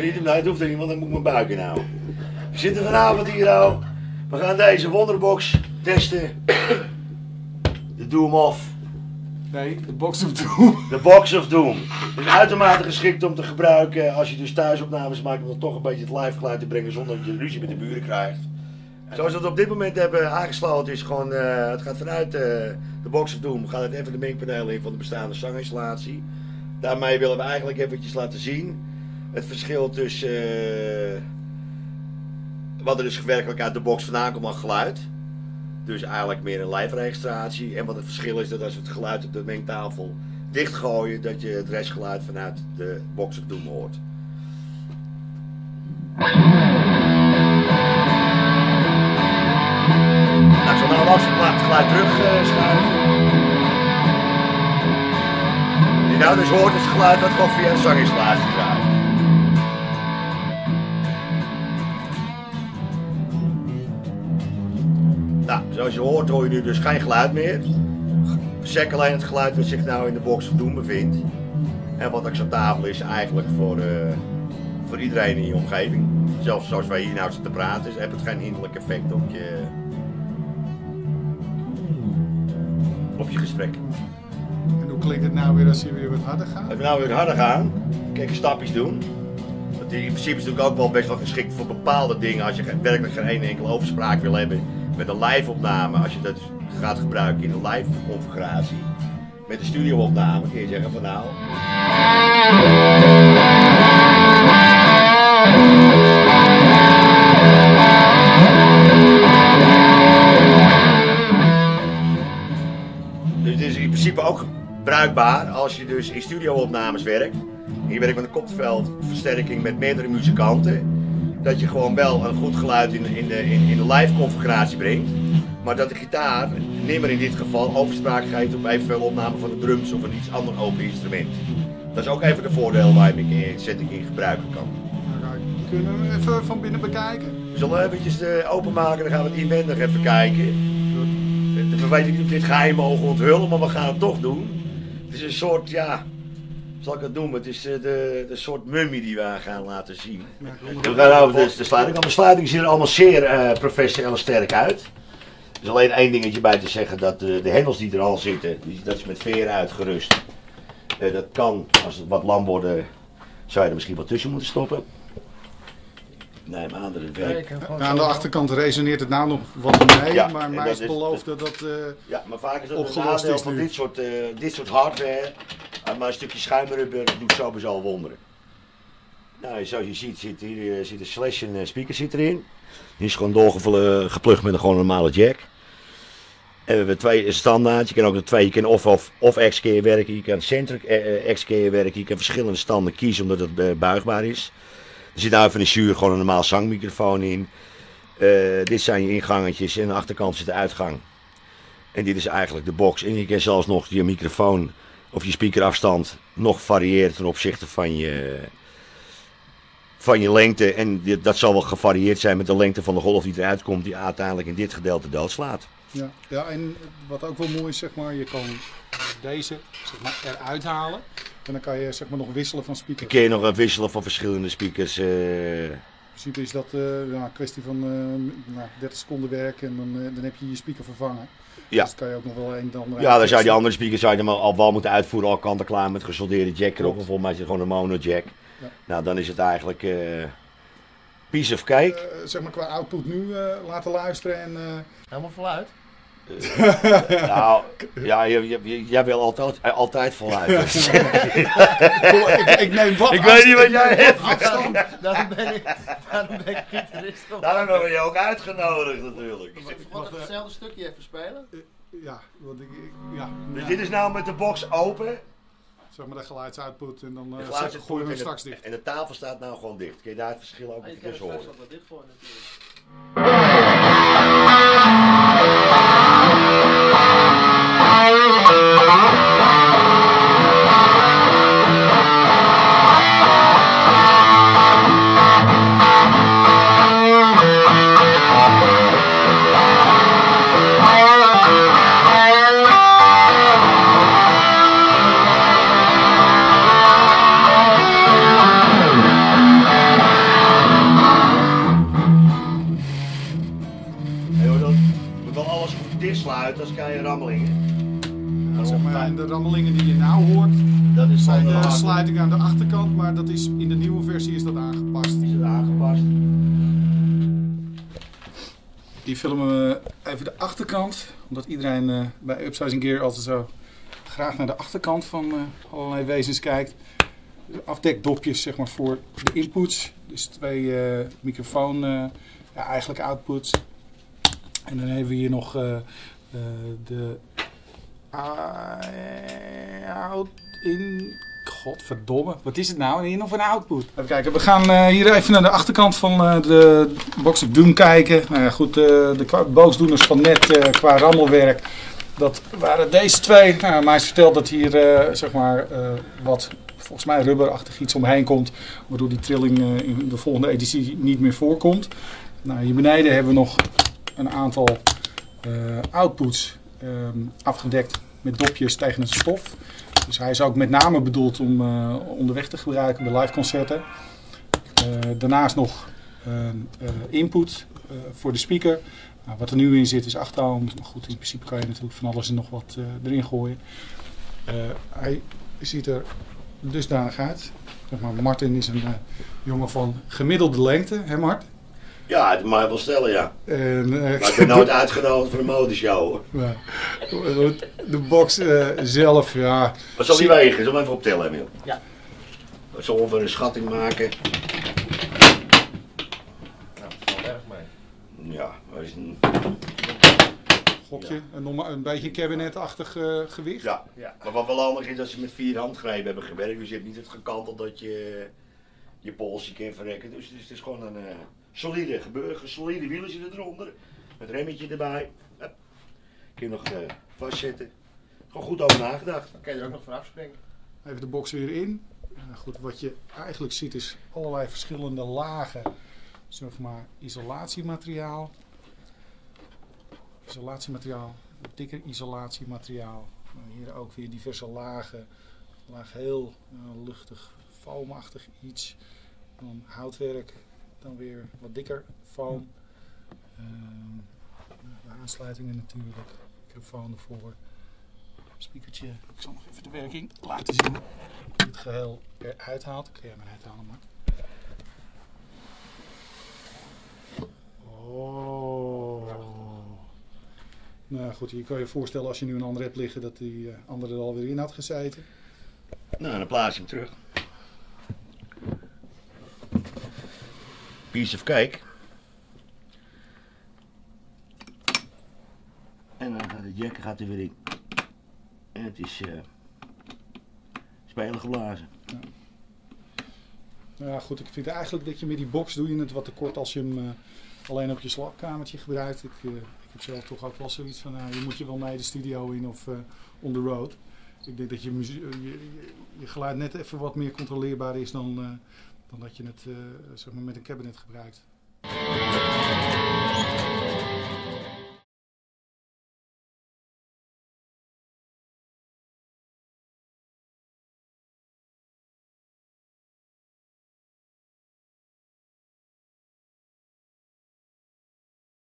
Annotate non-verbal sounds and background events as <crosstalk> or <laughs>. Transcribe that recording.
ben niet in het hoeft er niet, want dan moet ik mijn buik inhouden. We zitten vanavond hier nou. We gaan deze Wonderbox testen. De Doom Off. Nee, de box of doom. De Box of Doom. Het is uitermate geschikt om te gebruiken als je dus thuisopnames maakt om dan toch een beetje het live geluid te brengen zonder dat je ruzie met de buren krijgt. Zoals we het op dit moment hebben aangesloten is gewoon, eh, het gaat vanuit eh, de Box of Doom, gaat het even de mengpaneel in van de bestaande zanginstallatie. Daarmee willen we eigenlijk eventjes laten zien het verschil tussen eh, wat er dus werkelijk uit de box vandaan komt geluid. Dus eigenlijk meer een live registratie. En wat het verschil is dat als we het geluid op de mengtafel dichtgooien, dat je het restgeluid vanuit de Box Doom hoort. Nou, ik zal nou langzaam het geluid terug eh, schuiven. Die nou dus hoort is het geluid wat gewoon via de zanginstallatie gaat. Zoals je hoort hoor je nu dus geen geluid meer. Check alleen het geluid wat zich nou in de box of Doom bevindt. En wat acceptabel is eigenlijk voor, eh, voor iedereen in je omgeving. Zelfs zoals wij hier nou zitten praten, dus heeft het geen hinderlijk effect op je, op je gesprek. En hoe klinkt het nou weer als je weer wat harder gaat? Als we nou weer harder gaan, kijk, stapjes doen. Want in principe is natuurlijk ook wel best wel geschikt voor bepaalde dingen. Als je werkelijk geen ene enkele overspraak wil hebben met een live opname. Als je dat gaat gebruiken in een live configuratie. Met een studio opname kun je zeggen van nou. Dus is in principe ook bruikbaar als je dus in studio-opnames werkt. En je werkt met een kopveldversterking met meerdere muzikanten. Dat je gewoon wel een goed geluid in, in, de, in, in de live configuratie brengt. Maar dat de gitaar nimmer in dit geval overspraak geeft op eventueel opname van de drums of een iets ander open instrument. Dat is ook even de voordeel waar hem in setting in gebruiken kan. Kunnen we even van binnen bekijken? We zullen eventjes eh, openmaken, dan gaan we het inwendig even kijken. We weten niet of dit geheim mogen onthullen, maar we gaan het toch doen. Het is een soort, ja, zal ik het noemen? Het is eh, de, de soort mummie die we gaan laten zien. We gaan over de, de sluiting. De sluiting ziet er allemaal zeer eh, professioneel en sterk uit. Er is alleen één dingetje bij te zeggen, dat de, de hendels die er al zitten, die, dat is met veren uitgerust. Eh, dat kan, als het wat lam worden, zou je er misschien wat tussen moeten stoppen. Nee, maar aan het werkt. Ja, aan de achterkant resoneert het nou nog wat mee, Ja, maar mij dat is beloofd dat dat... eh, Ja, maar vaak is dat Opgelost een nadeel is van dit soort, eh, dit soort hardware. Maar een stukje schuimrubber doet sowieso wonderen. Nou, zoals je ziet, zit hier eh, zit een slash en eh, speaker zit erin. Die is gewoon doorgeplukt met een gewoon normale jack. En we hebben twee standaard. Je kan ook de twee, je kan of, of, of X-keer werken, je kan centric eh, eh, X-keer werken. Je kan verschillende standen kiezen omdat het eh, buigbaar is. Er zit nou van de zuur gewoon een normaal zangmicrofoon in. Eh, dit zijn je ingangetjes en aan de achterkant zit de uitgang. En dit is eigenlijk de box. En je kan zelfs nog je microfoon of je speakerafstand nog variëren ten opzichte van je, van je lengte. En dit- dat zal wel gevarieerd zijn met de lengte van de golf die eruit komt, die uiteindelijk in dit gedeelte doodslaat. ja. ja, en wat ook wel mooi is, zeg maar, je kan deze zeg maar, eruit halen. En dan kan je zeg maar, nog wisselen van speaker. Dan kun je nog wisselen van verschillende speakers. eh, principe is dat eh, ja, een kwestie van eh, nou, 30 seconden werk en dan, eh, dan heb je je speaker vervangen. Ja. Dus kan je ook nog wel een dan ja, dan zou je die andere speakers zou je dan al wel moeten uitvoeren, al kant en klaar met gesoldeerde jack erop. Volgens mij is het gewoon een mono jack. Ja. Nou, dan is het eigenlijk eh piece of cake. Eh, zeg maar qua output nu eh, laten luisteren en... eh, Helemaal voluit. Nou, ja, je, je- je- jij wil altijd, eh, altijd voluit. <laughs> Kom, ik, ik neem wat Ik weet niet wat jij hebt. Afstand. Daarom ben ik, daarom ben ik gitarist. Daarom hebben we je ook uitgenodigd natuurlijk. Mag ik hetzelfde stukje even spelen? Ja, want ik, ik- ja, Dus ja, dit is nou met de box open. zeg maar de geluidsoutput en dan De uh, we en hem de- straks dicht. En de tafel staat nou gewoon dicht. Kun je daar het verschil ook Ah, even kan er tussen straks horen? wat dicht gooien natuurlijk. <laughs> rammelingen. Ja, zeg maar, en de rammelingen die je nou hoort, Dat is zijn de aan de achterkant, maar dat is, in de nieuwe versie is dat aangepast. Is het aangepast? Die filmen we even de achterkant, omdat iedereen eh, bij Upsizing Gear altijd zo graag naar de achterkant van eh, allerlei wezens kijkt. Dus afdekdopjes zeg maar voor de inputs, dus twee eh, microfoon, ja, eigenlijk outputs. En dan hebben we hier nog de ah, out in. Godverdomme, wat is het nou? Een in of een output? Even kijken, we gaan eh, hier even naar de achterkant van eh, de Box of Doom kijken. Nou ja, goed, eh, de boosdoeners van net eh, qua rammelwerk. Dat waren deze twee. Nou, mij is verteld dat hier eh, zeg maar eh, wat volgens mij rubberachtig iets omheen komt. Waardoor die trilling eh, in de volgende editie niet meer voorkomt. Nou, hier beneden hebben we nog een aantal eh, outputs ehm, afgedekt met dopjes tegen het stof. Dus hij is ook met name bedoeld om eh, onderweg te gebruiken bij live concerten. Eh, daarnaast nog eh, input eh, voor de speaker. Nou, wat er nu in zit is 8 ohms. Maar goed, in principe kan je natuurlijk van alles en nog wat eh, erin gooien. Eh, hij ziet er dusdanig uit. Zeg maar, Martin is een eh, jongen van gemiddelde lengte, hè Mart? Ja, je wel stellen, ja. En, eh, Maar ik ben nooit uitgenodigd voor een modeshow. hoor. Ja. De box eh, zelf, ja. Wat zal die wegen? Zullen we even optellen, Emil? Ja. We zullen ongeveer een schatting maken. Nou, dat valt erg mee. Ja, wat is een... Gokje, een, norma- een beetje een cabinetachtig eh, gewicht. ja. Ja. Maar wat wel handig is dat ze met vier handgrepen hebben gewerkt. Dus je hebt niet het gekanteld dat je je polsje kan verrekken. Dus het is, het is gewoon een eh, solide gebeuren. Solide wielen zitten eronder. Met remmetje erbij. Hup. Kun je nog eh, vastzetten. Gewoon goed over nagedacht. Dan kan je er ook nog vanaf springen. Even de box weer in. Ja, goed, wat je eigenlijk ziet is allerlei verschillende lagen. Zeg maar isolatiemateriaal. Isolatiemateriaal, dikker isolatiemateriaal. Nou, Hier ook weer diverse lagen. Laag heel eh, luchtig, foamachtig iets. Dan houtwerk, dan weer wat dikker foam. Ehm, de aansluitingen natuurlijk, microfoon ervoor. Speakertje, ik zal nog even de werking laten zien. Hoe het geheel eruit haalt. Kun jij maar uithalen, maar. Oh. Nou goed, je kan je voorstellen als je nu een ander hebt liggen dat die eh, andere er alweer in had gezeten. Nou, dan plaats je hem terug. Piece of cake. En dan gaat de jack gaat er weer in. En het is eh spelen geblazen. Nou ja, goed, ik vind eigenlijk dat je met die box doe je het wat te kort als je hem eh, alleen op je slaapkamertje gebruikt. Ik, eh, ik heb zelf toch ook wel zoiets van, nou, je moet je wel mee de studio in of eh, on the road. Ik denk dat je, je, je, je geluid net even wat meer controleerbaar is dan, eh, dan dat je het eh, zeg maar met een cabinet gebruikt.